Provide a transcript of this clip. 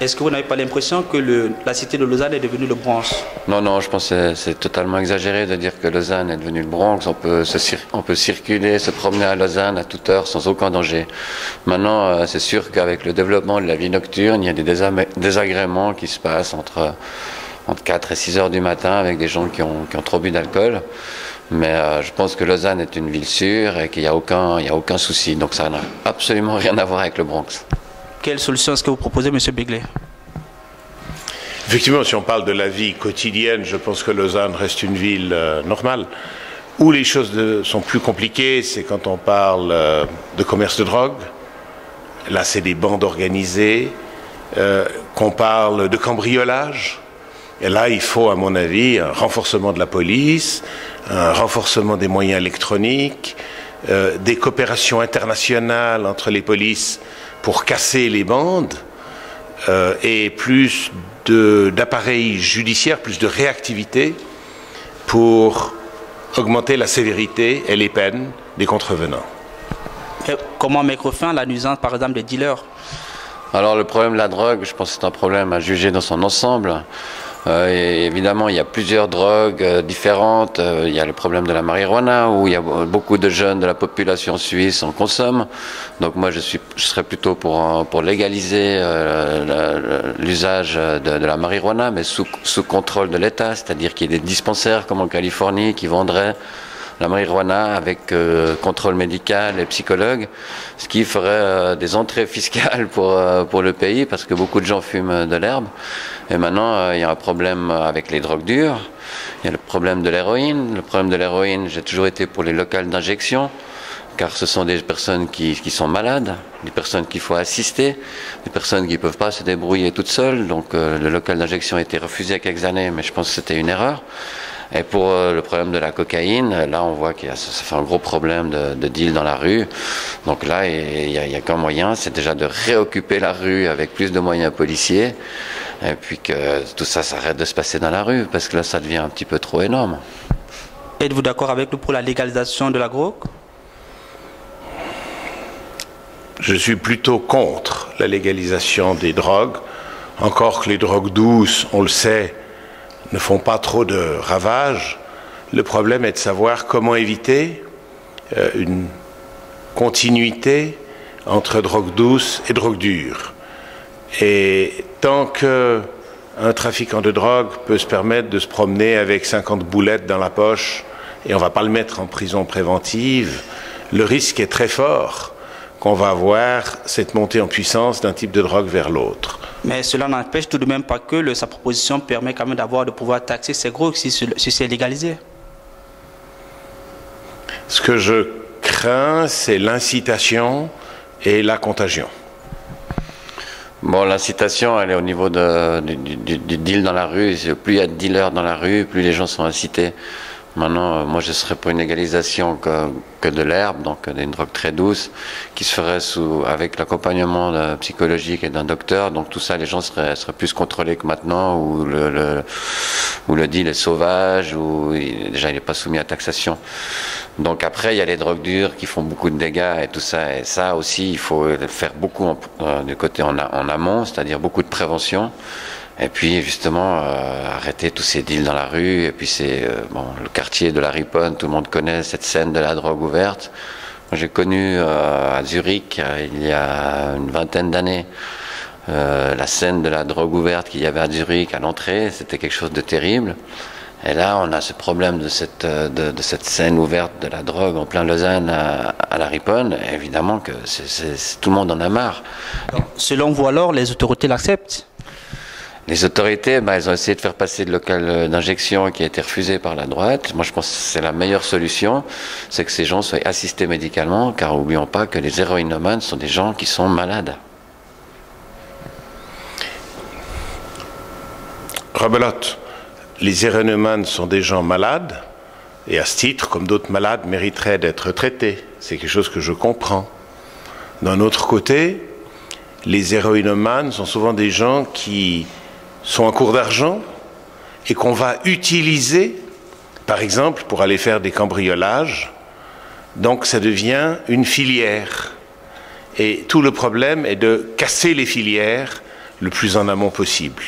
Est-ce que vous n'avez pas l'impression que la cité de Lausanne est devenue le Bronx Non, non, je pense que c'est- totalement exagéré de dire que Lausanne est devenue le Bronx. On peut, circuler, se promener à Lausanne à toute heure sans aucun danger. Maintenant, euh, c'est sûr qu'avec le développement de la vie nocturne, il y a des désagréments qui se passent entre, entre 4 et 6 heures du matin avec des gens qui ont, trop bu d'alcool. Mais euh, je pense que Lausanne est une ville sûre et qu'il n'y a aucun souci. Donc ça n'a absolument rien à voir avec le Bronx. Quelle solution est-ce que vous proposez, M. Begley Effectivement, si on parle de la vie quotidienne, je pense que Lausanne reste une ville euh, normale. Où les choses sont plus compliquées, c'est quand on parle euh, de commerce de drogue. Là, c'est des bandes organisées. Euh, qu'on parle de cambriolage. Et là, il faut, à mon avis, un renforcement de la police, un renforcement des moyens électroniques, des coopérations internationales entre les polices pour casser les bandes euh, et plus de- d'appareils judiciaires, plus de réactivité pour augmenter la sévérité et les peines des contrevenants. Et Comment mettre fin à la nuisance, par exemple, des dealers? Alors le problème de la drogue, je pense que c'est un problème à juger dans son ensemble. Euh, et évidemment, il y a plusieurs drogues euh, différentes. Euh, il y a le problème de la marijuana, où il y a be- beaucoup de jeunes de la population suisse en consomment. Donc moi, je, serais plutôt pour, légaliser l'usage de, la marijuana, mais sous contrôle de l'État, c'est-à-dire qu'il y ait des dispensaires comme en Californie qui vendraient la marijuana avec euh, contrôle médical et psychologue, ce qui ferait euh, des entrées fiscales pour, euh, pour le pays parce que beaucoup de gens fument de l'herbe. Et maintenant, euh, il y a un problème avec les drogues dures, il y a le problème de l'héroïne. Le problème de l'héroïne, j'ai toujours été pour les locales d'injection car ce sont des personnes qui, qui sont malades, des personnes qu'il faut assister, des personnes qui ne peuvent pas se débrouiller toutes seules. Donc euh, le local d'injection a été refusé il y a quelques années, mais je pense que c'était une erreur. Et pour euh, le problème de la cocaïne, là on voit qu'il y a, ça, ça fait un gros problème de, de deal dans la rue. Donc là, il y a, il y a qu'un moyen, c'est déjà de réoccuper la rue avec plus de moyens policiers, et puis que tout ça s'arrête de se passer dans la rue, parce que là ça devient un petit peu trop énorme. Êtes-vous d'accord avec nous pour la légalisation de la drogue? Je suis plutôt contre la légalisation des drogues, encore que les drogues douces, on le sait, ne font pas trop de ravages. Le problème est de savoir comment éviter euh, une continuité entre drogue douce et drogue dure. Et tant que un trafiquant de drogue peut se permettre de se promener avec 50 boulettes dans la poche et on ne va pas le mettre en prison préventive, le risque est très fort qu'on va avoir cette montée en puissance d'un type de drogue vers l'autre. Mais cela n'empêche tout de même pas que le- sa proposition permet quand même d'avoir de pouvoir taxer ces drogues si, ce- si c'est légalisé. Ce que je crains, c'est l'incitation et la contagion. Bon, l'incitation, elle est au niveau de, du, du- du deal dans la rue. Plus il y a de dealers dans la rue, plus les gens sont incités. Maintenant, euh, moi, je serais pour une légalisation que, de l'herbe, donc euh, d'une drogue très douce, qui se ferait sous, avec l'accompagnement psychologique et d'un docteur. Donc tout ça, les gens seraient, plus contrôlés que maintenant, où le, où le deal est sauvage, où il- déjà il n'est pas soumis à taxation. Donc après, il y a les drogues dures qui font beaucoup de dégâts et tout ça. Et ça aussi, il faut faire beaucoup euh, du côté en amont, c'est-à-dire beaucoup de prévention. Et puis justement, euh, arrêter tous ces deals dans la rue. Et puis c'est euh, bon, le quartier de la Riponne, tout le monde connaît cette scène de la drogue ouverte. J'ai connu euh, à Zurich, euh, il y a une vingtaine d'années, euh, la scène de la drogue ouverte qu'il y avait à Zurich à l'entrée. C'était quelque chose de terrible. Et là, on a ce problème de cette, de, de cette scène ouverte de la drogue en plein Lausanne à, à la Riponne. Évidemment que c'est- c'est- c'est- tout le monde en a marre. Selon vous alors, les autorités l'acceptent? Les autorités, bah, elles ont essayé de faire passer le local euh, d'injection qui a été refusé par la droite. Moi, je pense que c'est la meilleure solution, c'est que ces gens soient assistés médicalement, car oublions pas que les héroïnomanes sont des gens qui sont malades. Rebelote, les hérénomanes sont des gens malades, et à ce titre, comme d'autres malades, mériteraient d'être traités. C'est quelque chose que je comprends. D'un autre côté, les héroïnomanes sont souvent des gens qui sont en cours d'argent et qu'on va utiliser, par exemple, pour aller faire des cambriolages. Donc ça devient une filière. Et tout le problème est de casser les filières le plus en amont possible.